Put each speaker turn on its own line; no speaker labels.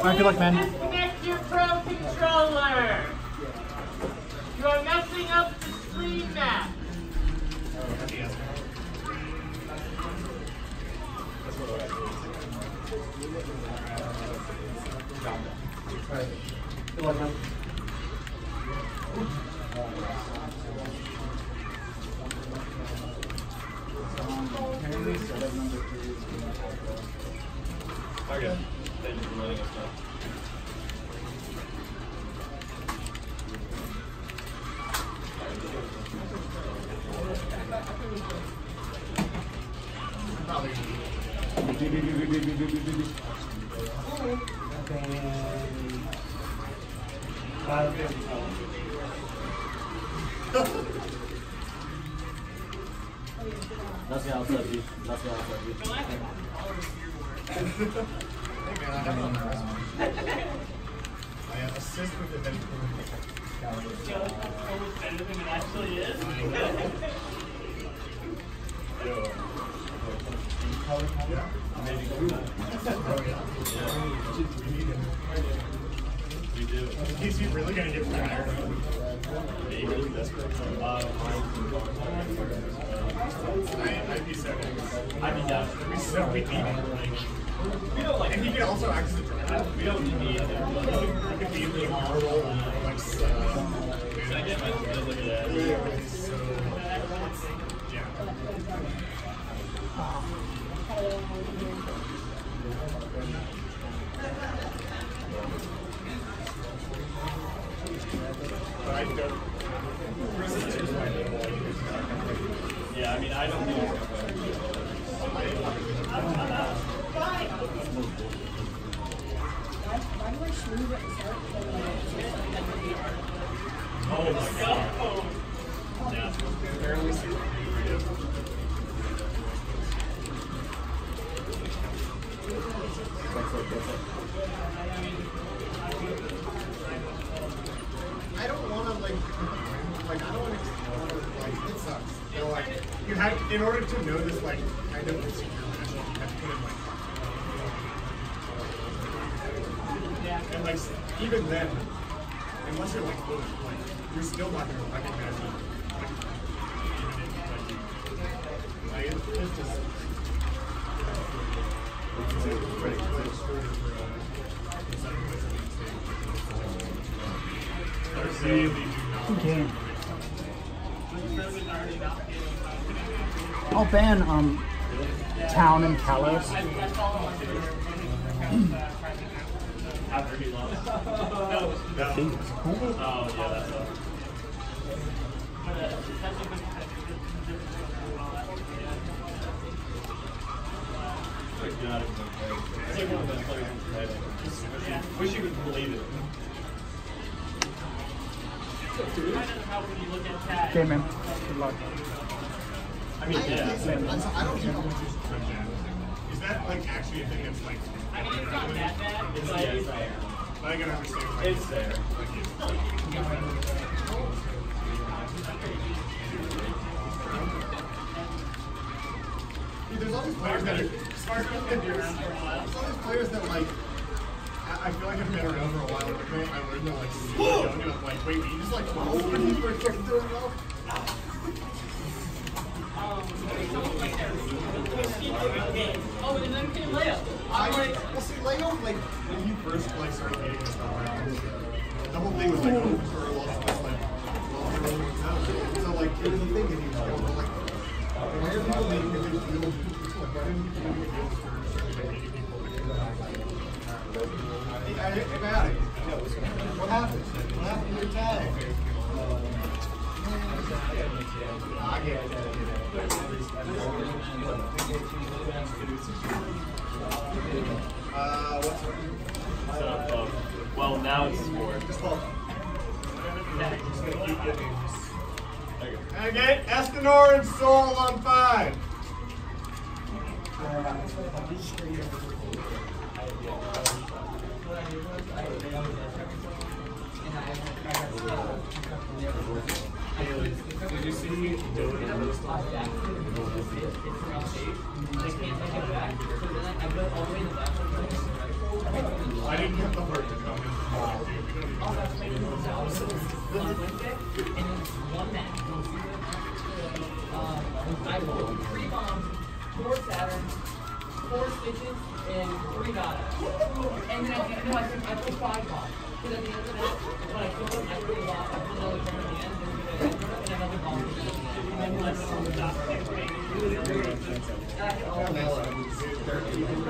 Alright, good luck, man.
Disconnect your Pro Controller. You are messing up the screen map.
Good luck, man.
Okay.
That's the outside view. That's the outside view.
I assist with the
better than it actually is.
We.
Is he really gonna get fired? I, I'd be so
I'd be down.
Be so we need him. Like, we don't like. And he could also act as a.
We don't need it.
He could be the and like. Uh,
I get my Oh my god. Yeah.
Barely see
That's it. That's it.
I don't want to like, like I don't want to like it sucks. You know, like you have in order to know this like kind of procedure, you have to put in like. And like even then, unless you're like fluent, like you're still not gonna recognize it. Like, even if, like, like it's, it's just. It's a pretty close for, uh, in some ways, I would say. They really do not.
Game. I'll ban um Town and Kalos.
After he lost. Oh, yeah, that's wish you believe it.
That?
Okay, man. Good luck.
I mean, yeah.
I don't even know what you're trying Is that like actually a thing that's like?
I mean, it's not that bad.
It's,
but
yeah, it's there.
But I can understand. Like,
It's there.
Dude, there's all these players that are smart. There's all these players that like. I I feel like I've been around for a while, but man, I learned to like super young, and I'm like, wait, you just like 12 when you first doing well?
Oh, and then came Leo.
I see, Lego, like when you first like started this the whole thing was like, oh, a lost was like, so like it was a thing, and going, well, like, a big deal? Like, why didn't people make a deal for like 80 people? I, I, I got it. What happened? What happened to your tag? I get it. Uh, what's?
So, uh, well, now it's four.
Just hold. Okay, Escanor and Soul on five. Did you see Dylan I didn't didn't the heart to come.
Also, I was playing with the on Wednesday, and it one match. Um, I rolled three bombs, four Saturn, four stitches, and three Gata. And then at no, I I put five bombs. Because at the end of that, when I killed them, I put a bomb, I put another turn at the end, and then another bomb at the end. And then left it on the top. It was great. And I hit all of them. I started on five.
Have you seen this? uh,